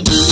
do.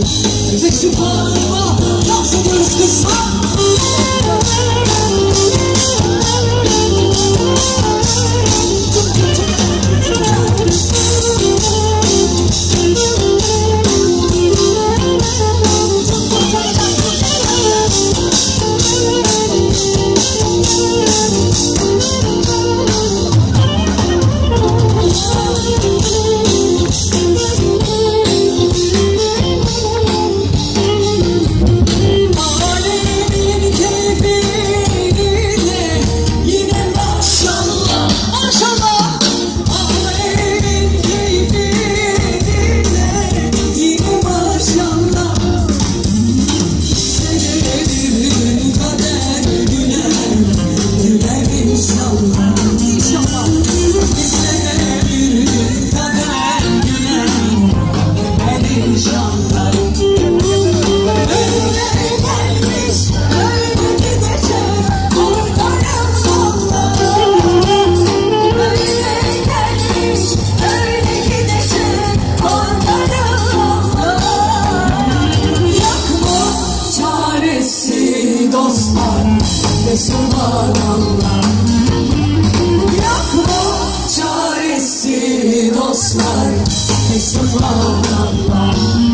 Dès que je vois le noir, je me laisse que ça. sevgili dostlar ve subhanallah Yapma çaresi dostlar ve subhanallah